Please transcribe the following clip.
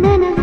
na na na.